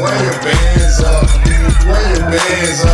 Wear your bands up, wear your bands up.